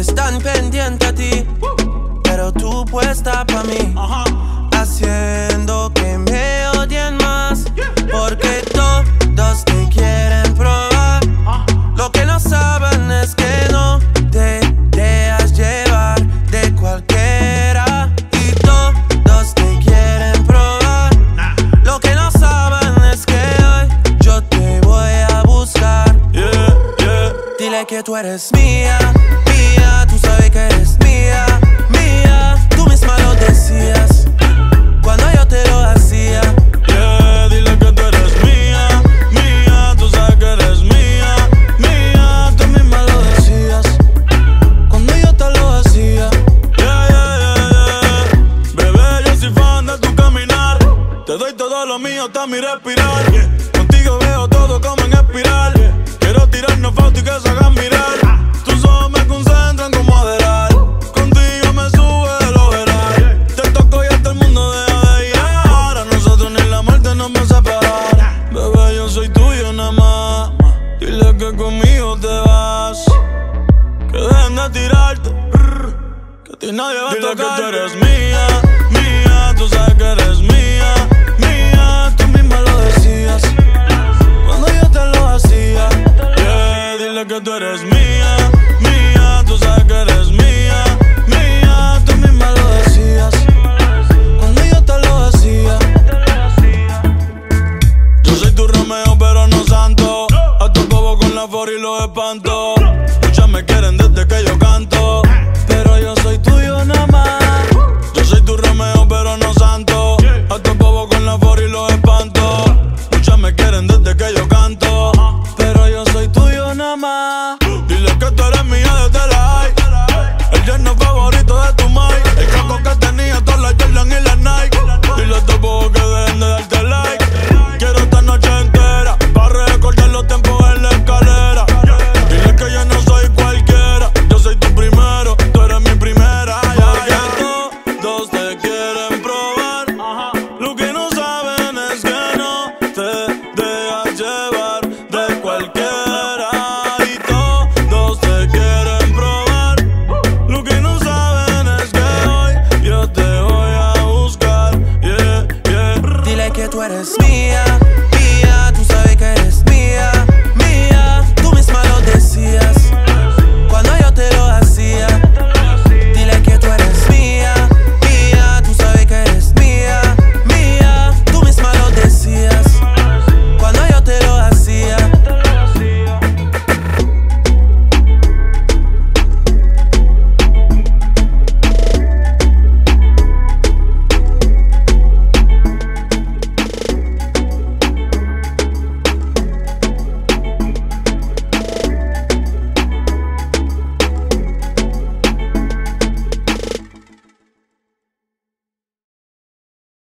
Están pendientes a ti, pero tú puesta pa' mí. Haciendo que me odien más, porque todos te quieren probar. Lo que no saben es que no te dejas llevar de cualquiera. Y todos te quieren probar. Lo que no saben es que hoy yo te voy a buscar. Yeah, yeah. Dile que tú eres mía, mía, que eres mía, mía. Tú misma lo decías cuando yo te lo hacía. Yeah, dile que tú eres mía, mía, tú sabes que eres mía, mía, tú misma lo decías cuando yo te lo hacía. Yeah, yeah, yeah, yeah. Bebé, yo soy fan de tu caminar, te doy todo lo mío hasta mi respirar. Contigo veo todo como que conmigo te vas. Que dejen de tirarte. Que a ti nadie va a tocar. que tú eres mía, mía. Tú sabes que eres mía, mía. Tú misma lo decías cuando yo te lo hacía. Yeah, dile que tú eres mía, mía. Tú sabes que eres mía. lavori lo espanto eres mía,